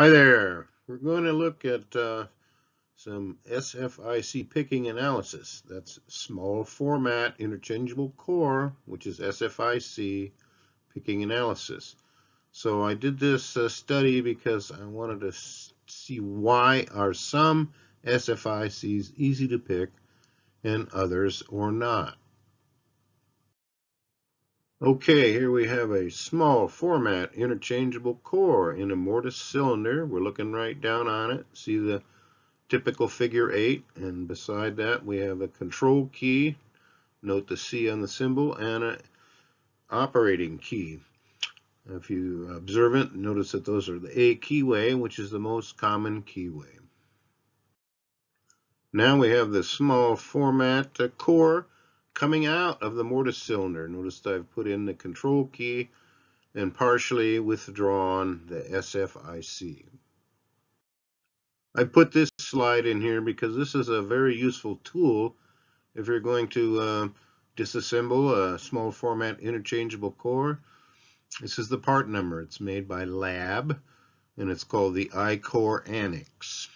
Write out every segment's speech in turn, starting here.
Hi there. We're going to look at uh, some SFIC picking analysis. That's small format interchangeable core, which is SFIC picking analysis. So I did this uh, study because I wanted to see why are some SFICs easy to pick and others or not. Okay, here we have a small format interchangeable core in a mortise cylinder. We're looking right down on it. See the typical figure 8 and beside that we have a control key. Note the C on the symbol and an operating key. If you observe it, notice that those are the A keyway, which is the most common keyway. Now we have the small format uh, core coming out of the mortise cylinder. Notice I've put in the control key and partially withdrawn the SFIC. I put this slide in here because this is a very useful tool if you're going to uh, disassemble a small format interchangeable core. This is the part number. It's made by Lab and it's called the I-Core Annex.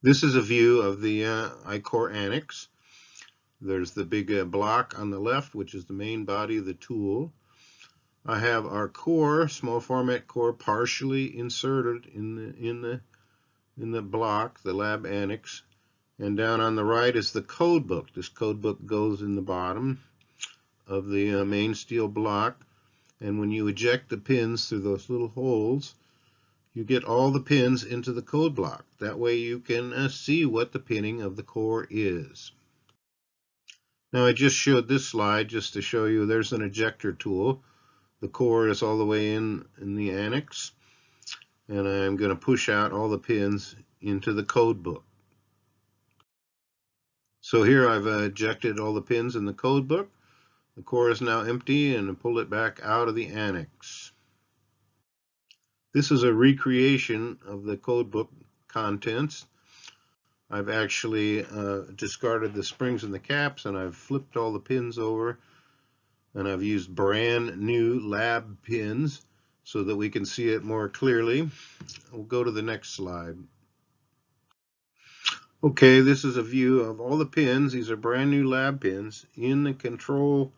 This is a view of the uh, I-Core Annex. There's the big uh, block on the left, which is the main body of the tool. I have our core, small format core, partially inserted in the in the in the block, the lab annex. And down on the right is the code book. This code book goes in the bottom of the uh, main steel block. And when you eject the pins through those little holes, you get all the pins into the code block. That way you can uh, see what the pinning of the core is. Now I just showed this slide just to show you there's an ejector tool. The core is all the way in in the annex and I'm going to push out all the pins into the code book. So here I've ejected all the pins in the code book. The core is now empty and I pull it back out of the annex. This is a recreation of the code book contents. I've actually uh, discarded the springs and the caps and I've flipped all the pins over and I've used brand new lab pins so that we can see it more clearly. We'll go to the next slide. Okay, this is a view of all the pins. These are brand new lab pins in the control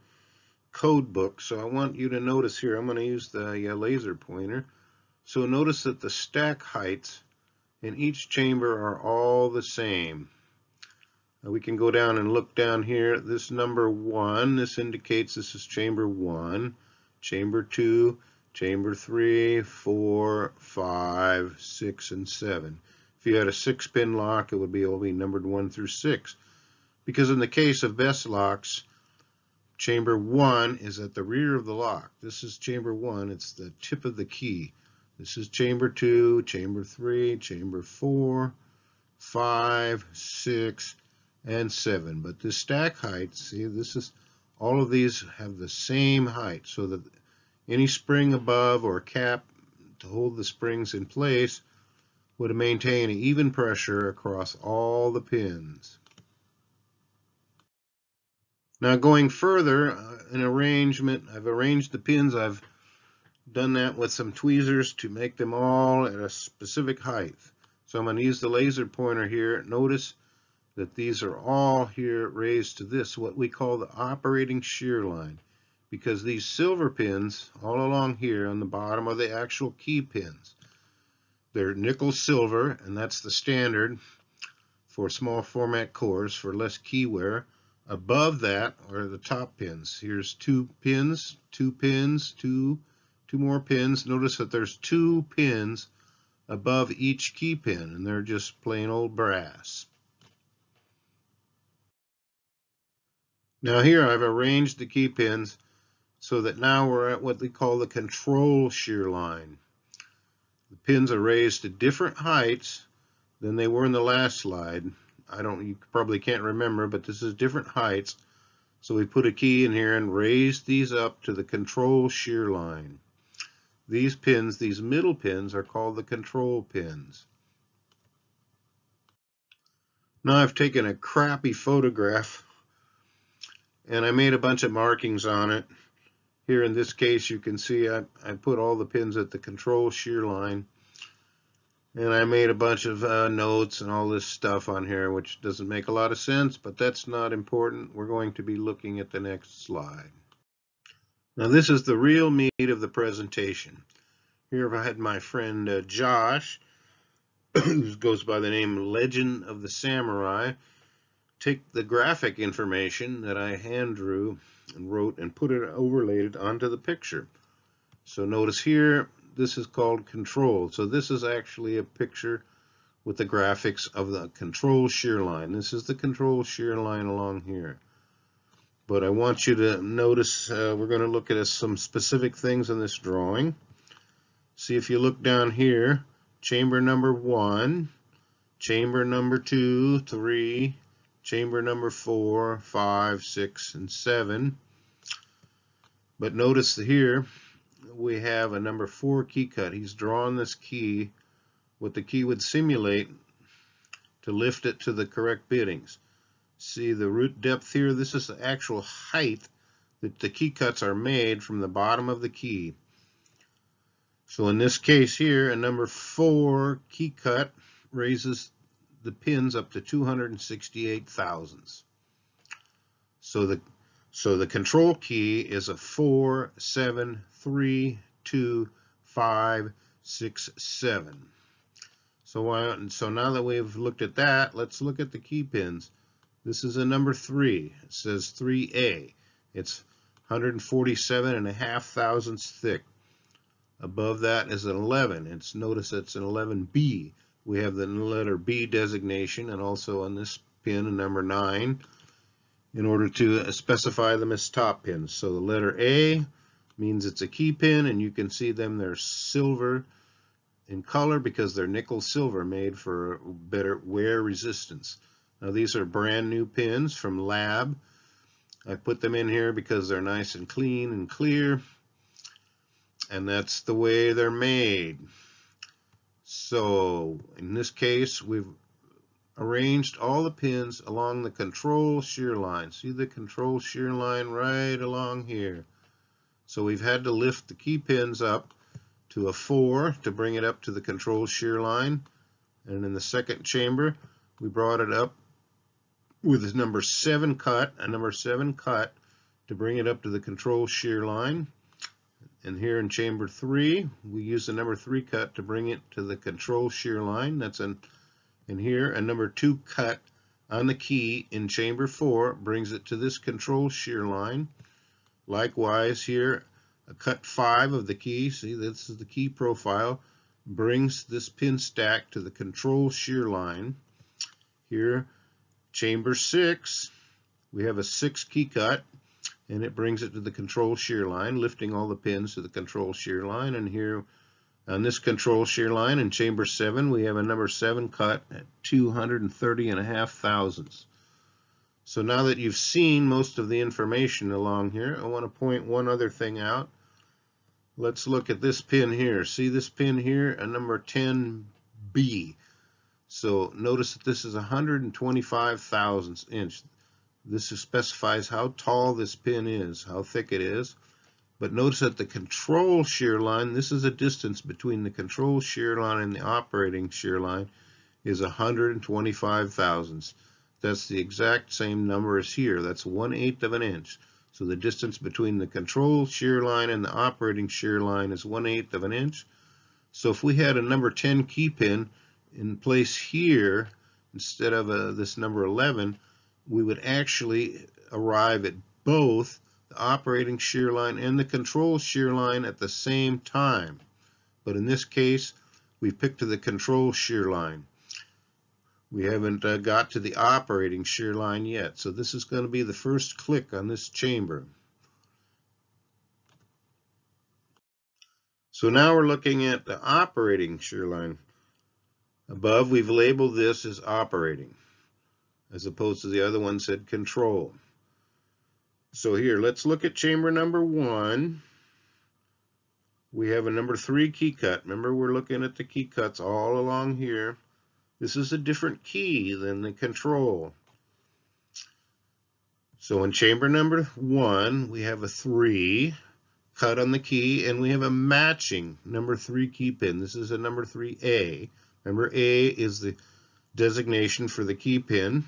code book. So I want you to notice here, I'm going to use the uh, laser pointer. So notice that the stack heights in each chamber are all the same. We can go down and look down here. This number one, this indicates this is chamber one, chamber two, chamber three, four, five, six, and seven. If you had a six pin lock, it would be only numbered one through six. Because in the case of Best locks, chamber one is at the rear of the lock. This is chamber one, it's the tip of the key. This is chamber two, chamber three, chamber four, five, six, and seven. But the stack height, see, this is all of these have the same height, so that any spring above or cap to hold the springs in place would maintain even pressure across all the pins. Now going further, uh, in arrangement, I've arranged the pins, I've done that with some tweezers to make them all at a specific height. So I'm going to use the laser pointer here. Notice that these are all here raised to this, what we call the operating shear line. Because these silver pins all along here on the bottom are the actual key pins. They're nickel silver, and that's the standard for small format cores for less key wear. Above that are the top pins. Here's two pins, two pins, two, two more pins. Notice that there's two pins above each key pin, and they're just plain old brass. Now here I've arranged the key pins so that now we're at what they call the control shear line. The pins are raised to different heights than they were in the last slide. I don't, you probably can't remember, but this is different heights. So we put a key in here and raise these up to the control shear line. These pins, these middle pins, are called the control pins. Now I've taken a crappy photograph and I made a bunch of markings on it. Here in this case you can see I, I put all the pins at the control shear line and I made a bunch of uh, notes and all this stuff on here, which doesn't make a lot of sense, but that's not important. We're going to be looking at the next slide. Now this is the real meat of the presentation. Here I had my friend uh, Josh, who goes by the name Legend of the Samurai, take the graphic information that I hand drew and wrote and put it overlaid onto the picture. So notice here this is called control. So this is actually a picture with the graphics of the control shear line. This is the control shear line along here. But I want you to notice, uh, we're going to look at some specific things in this drawing. See if you look down here, chamber number one, chamber number two, three, chamber number four, five, six, and seven. But notice here, we have a number four key cut. He's drawn this key, what the key would simulate to lift it to the correct bittings. See the root depth here? This is the actual height that the key cuts are made from the bottom of the key. So in this case here, a number four key cut raises the pins up to 268 thousandths. So the so the control key is a four, seven, three, two, five, six, seven. So, so now that we've looked at that, let's look at the key pins. This is a number three. It says 3A. It's 147 and a half thousandths thick. Above that is an 11. It's notice it's an 11B. We have the letter B designation and also on this pin a number 9 in order to specify them as top pins. So the letter A means it's a key pin and you can see them they're silver in color because they're nickel silver made for better wear resistance. Now these are brand new pins from Lab. I put them in here because they're nice and clean and clear and that's the way they're made. So in this case we've arranged all the pins along the control shear line. See the control shear line right along here. So we've had to lift the key pins up to a 4 to bring it up to the control shear line. And in the second chamber, we brought it up with a number 7 cut, a number 7 cut to bring it up to the control shear line. And here in chamber 3, we use the number 3 cut to bring it to the control shear line. That's an and here a number 2 cut on the key in chamber 4 brings it to this control shear line. Likewise here a cut 5 of the key, see this is the key profile, brings this pin stack to the control shear line. Here chamber 6 we have a 6 key cut and it brings it to the control shear line, lifting all the pins to the control shear line. And here on this control shear line in chamber 7, we have a number 7 cut at 230 and a half thousandths. So now that you've seen most of the information along here, I want to point one other thing out. Let's look at this pin here. See this pin here, a number 10B. So notice that this is 125 thousandths inch. This specifies how tall this pin is, how thick it is. But notice that the control shear line, this is a distance between the control shear line and the operating shear line, is 125 thousandths. That's the exact same number as here. That's 1 eighth of an inch. So the distance between the control shear line and the operating shear line is 1 eighth of an inch. So if we had a number 10 key pin in place here, instead of uh, this number 11, we would actually arrive at both the operating shear line and the control shear line at the same time. But in this case, we've picked the control shear line. We haven't uh, got to the operating shear line yet. So this is going to be the first click on this chamber. So now we're looking at the operating shear line. Above, we've labeled this as operating, as opposed to the other one said control. So here, let's look at chamber number one. We have a number three key cut. Remember, we're looking at the key cuts all along here. This is a different key than the control. So in chamber number one, we have a three cut on the key, and we have a matching number three key pin. This is a number three A, Remember A is the designation for the key pin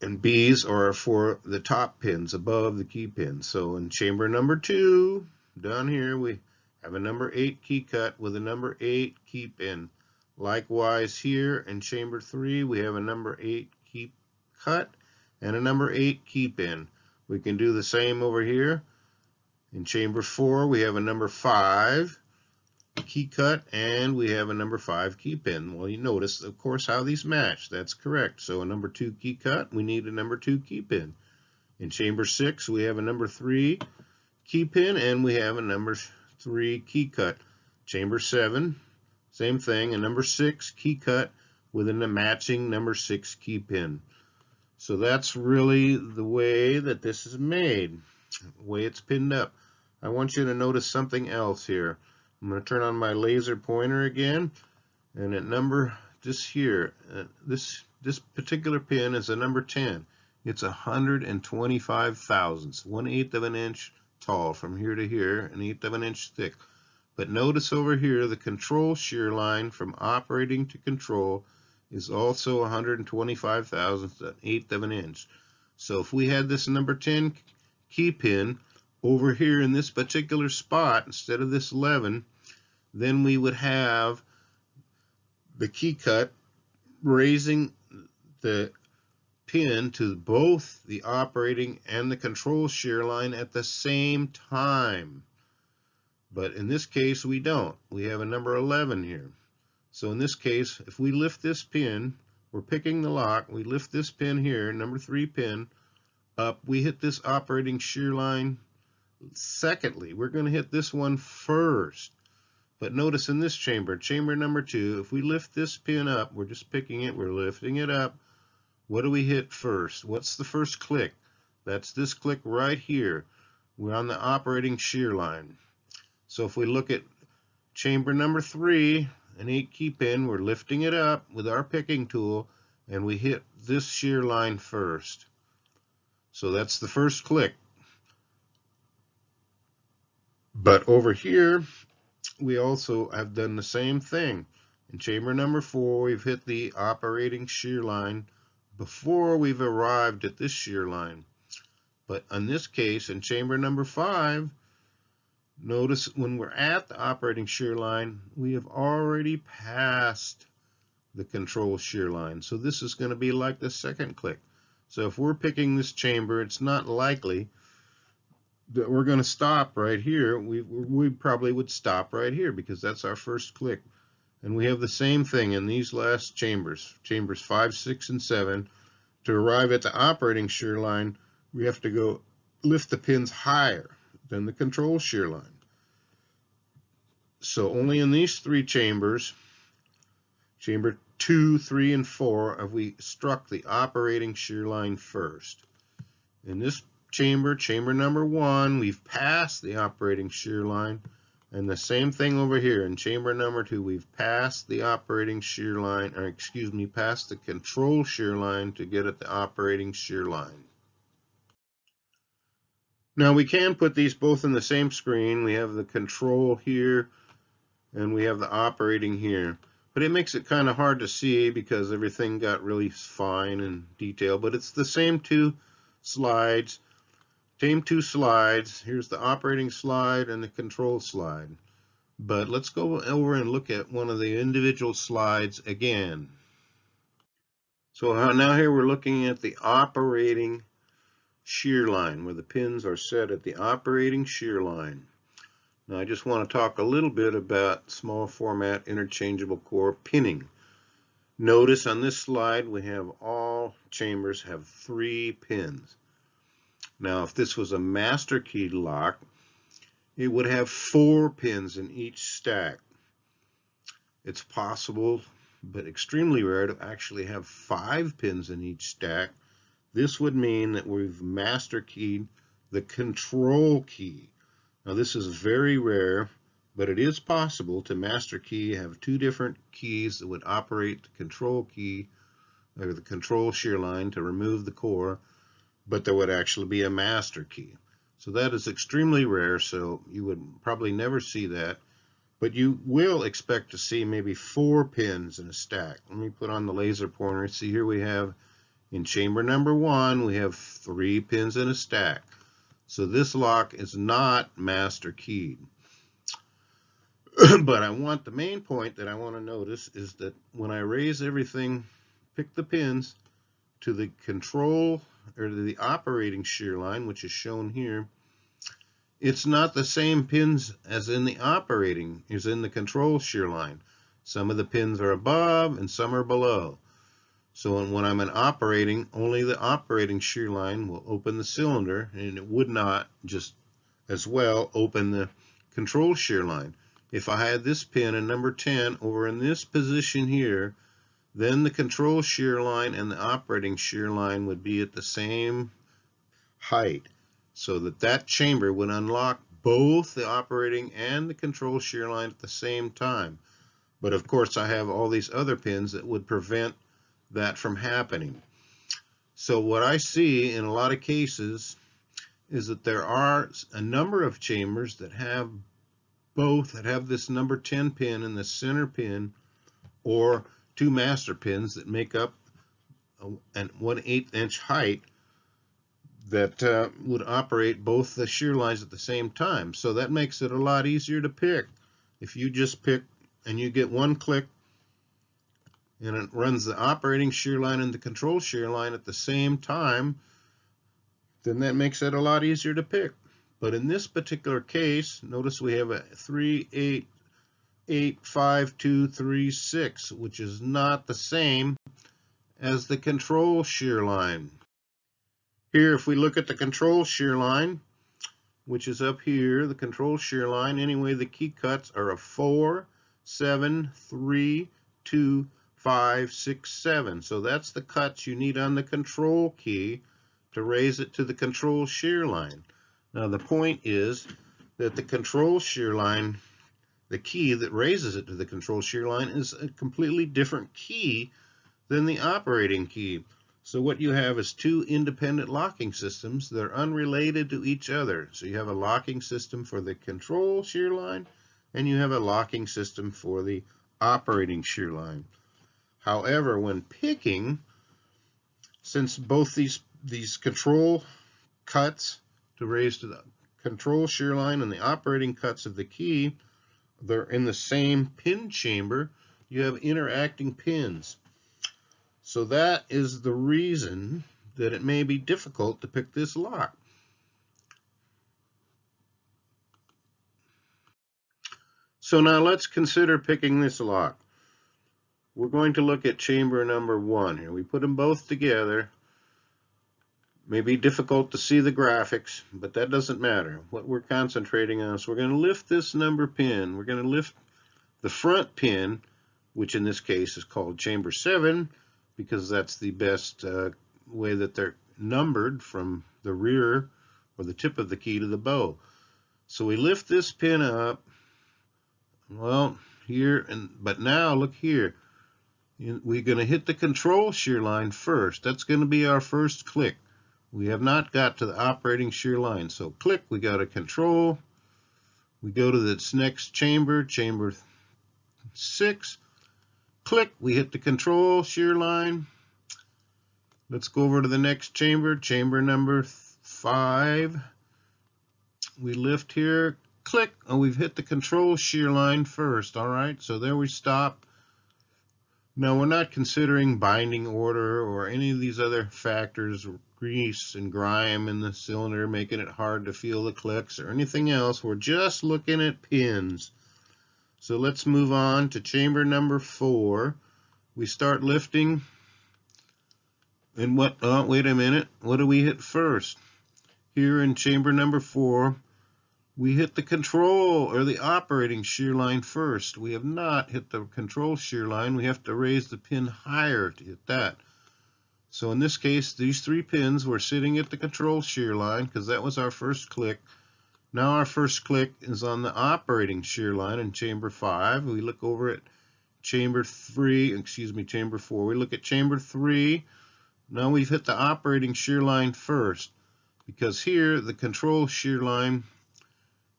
and B's are for the top pins above the key pin. So in chamber number two, down here, we have a number eight key cut with a number eight key pin. Likewise here in chamber three, we have a number eight key cut and a number eight key pin. We can do the same over here. In chamber four, we have a number five key cut and we have a number five key pin. Well, you notice, of course, how these match. That's correct. So a number two key cut, we need a number two key pin. In chamber six, we have a number three key pin and we have a number three key cut. Chamber seven, same thing, a number six key cut with a matching number six key pin. So that's really the way that this is made, the way it's pinned up. I want you to notice something else here. I'm going to turn on my laser pointer again and at number this here uh, this this particular pin is a number 10 it's a hundred and twenty-five thousandths one eighth of an inch tall from here to here an eighth of an inch thick. But notice over here the control shear line from operating to control is also 125 thousandths an eighth of an inch. So if we had this number 10 key pin over here in this particular spot instead of this 11 then we would have the key cut raising the pin to both the operating and the control shear line at the same time. But in this case, we don't. We have a number 11 here. So in this case, if we lift this pin, we're picking the lock, we lift this pin here, number 3 pin, up, we hit this operating shear line Secondly, we're going to hit this one first. But notice in this chamber, chamber number two, if we lift this pin up, we're just picking it, we're lifting it up. What do we hit first? What's the first click? That's this click right here. We're on the operating shear line. So if we look at chamber number three, an eight key pin, we're lifting it up with our picking tool and we hit this shear line first. So that's the first click. But over here, we also have done the same thing. In chamber number four, we've hit the operating shear line before we've arrived at this shear line. But in this case, in chamber number five, notice when we're at the operating shear line, we have already passed the control shear line. So this is going to be like the second click. So if we're picking this chamber, it's not likely that we're going to stop right here, we, we probably would stop right here because that's our first click. And we have the same thing in these last chambers, chambers 5, 6, and 7. To arrive at the operating shear line, we have to go lift the pins higher than the control shear line. So only in these three chambers, chamber 2, 3, and 4, have we struck the operating shear line first. In this chamber, chamber number one, we've passed the operating shear line. And the same thing over here in chamber number two, we've passed the operating shear line, or excuse me, passed the control shear line to get at the operating shear line. Now we can put these both in the same screen. We have the control here and we have the operating here. But it makes it kind of hard to see because everything got really fine and detailed. But it's the same two slides. Same two slides. Here's the operating slide and the control slide. But let's go over and look at one of the individual slides again. So now here we're looking at the operating shear line, where the pins are set at the operating shear line. Now I just want to talk a little bit about small format interchangeable core pinning. Notice on this slide we have all chambers have three pins. Now, if this was a master key lock, it would have four pins in each stack. It's possible, but extremely rare, to actually have five pins in each stack. This would mean that we've master keyed the control key. Now, this is very rare, but it is possible to master key have two different keys that would operate the control key or the control shear line to remove the core but there would actually be a master key. So that is extremely rare, so you would probably never see that but you will expect to see maybe four pins in a stack. Let me put on the laser pointer. See here we have in chamber number one, we have three pins in a stack. So this lock is not master keyed. but I want the main point that I want to notice is that when I raise everything, pick the pins to the control or the operating shear line, which is shown here, it's not the same pins as in the operating, is in the control shear line. Some of the pins are above and some are below. So when I'm in operating, only the operating shear line will open the cylinder and it would not just as well open the control shear line. If I had this pin in number 10 over in this position here, then the control shear line and the operating shear line would be at the same height so that that chamber would unlock both the operating and the control shear line at the same time. But of course I have all these other pins that would prevent that from happening. So what I see in a lot of cases is that there are a number of chambers that have both that have this number 10 pin and the center pin or two master pins that make up an 1 8 inch height that uh, would operate both the shear lines at the same time. So that makes it a lot easier to pick. If you just pick and you get one click and it runs the operating shear line and the control shear line at the same time, then that makes it a lot easier to pick. But in this particular case, notice we have a 3, 8, 8, 5, 2, 3, 6, which is not the same as the control shear line. Here, if we look at the control shear line, which is up here, the control shear line, anyway, the key cuts are a 4, 7, 3, 2, 5, 6, 7. So that's the cuts you need on the control key to raise it to the control shear line. Now the point is that the control shear line, the key that raises it to the control shear line is a completely different key than the operating key. So what you have is two independent locking systems that are unrelated to each other. So you have a locking system for the control shear line, and you have a locking system for the operating shear line. However, when picking, since both these, these control cuts to raise to the control shear line and the operating cuts of the key, they're in the same pin chamber, you have interacting pins. So that is the reason that it may be difficult to pick this lock. So now let's consider picking this lock. We're going to look at chamber number one here. We put them both together. May be difficult to see the graphics, but that doesn't matter. What we're concentrating on is we're going to lift this number pin. We're going to lift the front pin, which in this case is called chamber 7, because that's the best uh, way that they're numbered from the rear or the tip of the key to the bow. So we lift this pin up, well, here, and but now look here. We're going to hit the control shear line first. That's going to be our first click. We have not got to the operating shear line. So click, we got a control. We go to this next chamber, chamber 6 click, we hit the control shear line. Let's go over to the next chamber, chamber number five. We lift here, click, and we've hit the control shear line first, all right? So there we stop. Now we're not considering binding order or any of these other factors, grease and grime in the cylinder making it hard to feel the clicks or anything else. We're just looking at pins. So let's move on to chamber number four. We start lifting. And what, oh, wait a minute. What do we hit first? Here in chamber number four, we hit the control or the operating shear line first. We have not hit the control shear line. We have to raise the pin higher to hit that. So in this case, these three pins were sitting at the control shear line because that was our first click. Now our first click is on the operating shear line in chamber 5. We look over at chamber 3, excuse me, chamber 4. We look at chamber 3. Now we've hit the operating shear line first because here the control shear line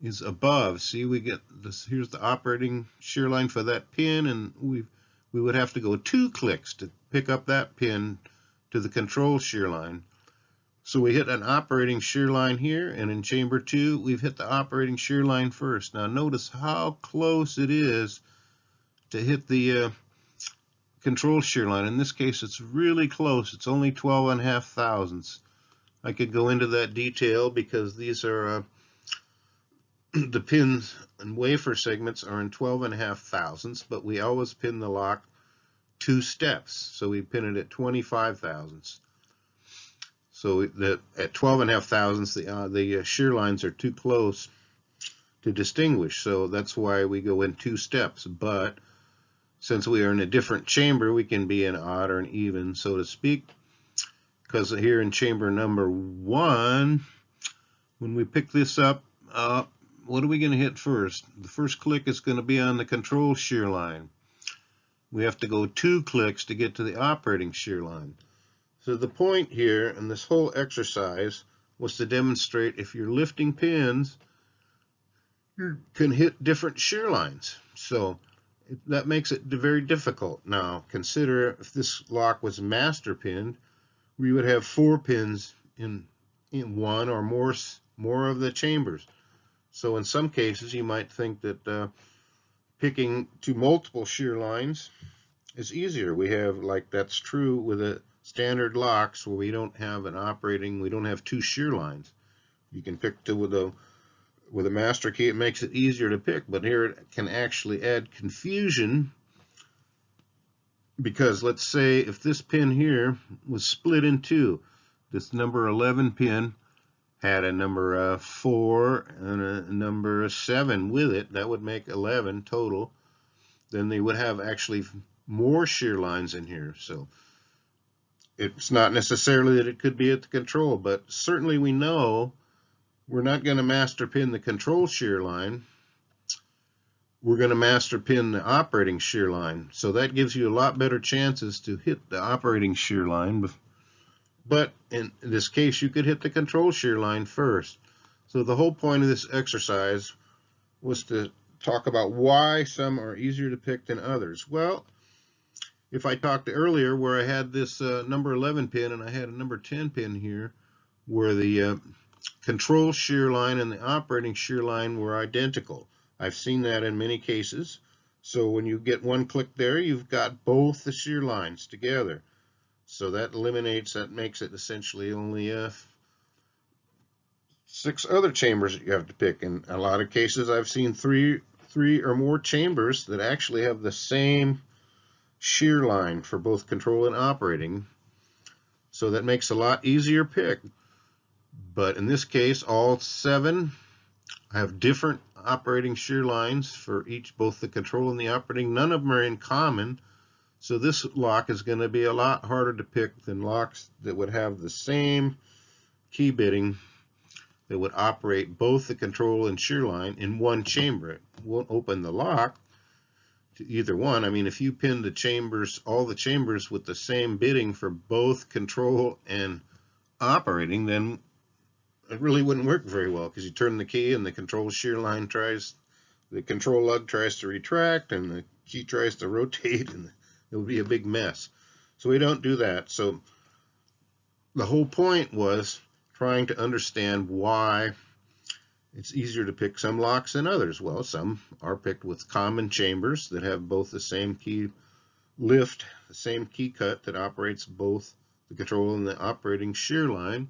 is above. See, we get this, here's the operating shear line for that pin, and we we would have to go two clicks to pick up that pin to the control shear line. So we hit an operating shear line here, and in chamber two, we've hit the operating shear line first. Now notice how close it is to hit the uh, control shear line. In this case, it's really close. It's only 12 and a half thousandths. I could go into that detail because these are uh, the pins and wafer segments are in 12 and a half thousandths, but we always pin the lock two steps. So we pin it at 25 thousandths. So that at 12 and a half thousandths, the, uh, the uh, shear lines are too close to distinguish. So that's why we go in two steps. But since we are in a different chamber, we can be an odd or an even, so to speak. Because here in chamber number one, when we pick this up, uh, what are we going to hit first? The first click is going to be on the control shear line. We have to go two clicks to get to the operating shear line. So the point here in this whole exercise was to demonstrate if you're lifting pins, you can hit different shear lines. So that makes it very difficult. Now consider if this lock was master pinned, we would have four pins in in one or more more of the chambers. So in some cases you might think that uh, picking to multiple shear lines is easier. We have like that's true with a standard locks where we don't have an operating, we don't have two shear lines. You can pick to with a with a master key, it makes it easier to pick, but here it can actually add confusion because let's say if this pin here was split in two, this number 11 pin had a number uh, 4 and a number 7 with it, that would make 11 total, then they would have actually more shear lines in here. So it's not necessarily that it could be at the control, but certainly we know we're not going to master pin the control shear line. We're going to master pin the operating shear line. So that gives you a lot better chances to hit the operating shear line. But in this case, you could hit the control shear line first. So the whole point of this exercise was to talk about why some are easier to pick than others. Well, if I talked earlier where I had this uh, number 11 pin and I had a number 10 pin here where the uh, control shear line and the operating shear line were identical. I've seen that in many cases. So when you get one click there, you've got both the shear lines together. So that eliminates, that makes it essentially only uh, six other chambers that you have to pick. In a lot of cases, I've seen three, three or more chambers that actually have the same shear line for both control and operating. So that makes a lot easier pick. But in this case, all seven have different operating shear lines for each, both the control and the operating. None of them are in common. So this lock is going to be a lot harder to pick than locks that would have the same key bitting that would operate both the control and shear line in one chamber. It won't open the lock, to either one. I mean, if you pin the chambers, all the chambers with the same bitting for both control and operating, then it really wouldn't work very well because you turn the key and the control shear line tries, the control lug tries to retract and the key tries to rotate and it would be a big mess. So we don't do that. So the whole point was trying to understand why it's easier to pick some locks than others. Well, some are picked with common chambers that have both the same key lift, the same key cut that operates both the control and the operating shear line.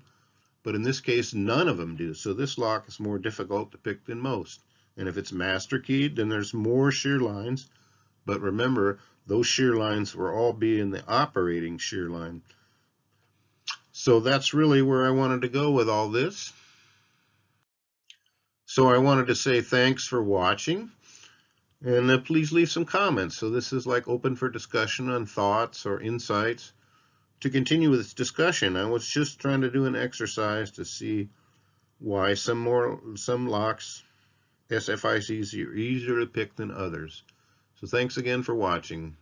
But in this case, none of them do. So this lock is more difficult to pick than most. And if it's master keyed, then there's more shear lines. But remember, those shear lines will all be in the operating shear line. So that's really where I wanted to go with all this. So I wanted to say thanks for watching. And uh, please leave some comments. So this is like open for discussion on thoughts or insights. To continue with this discussion, I was just trying to do an exercise to see why some more some locks SFICs are easier to pick than others. So thanks again for watching.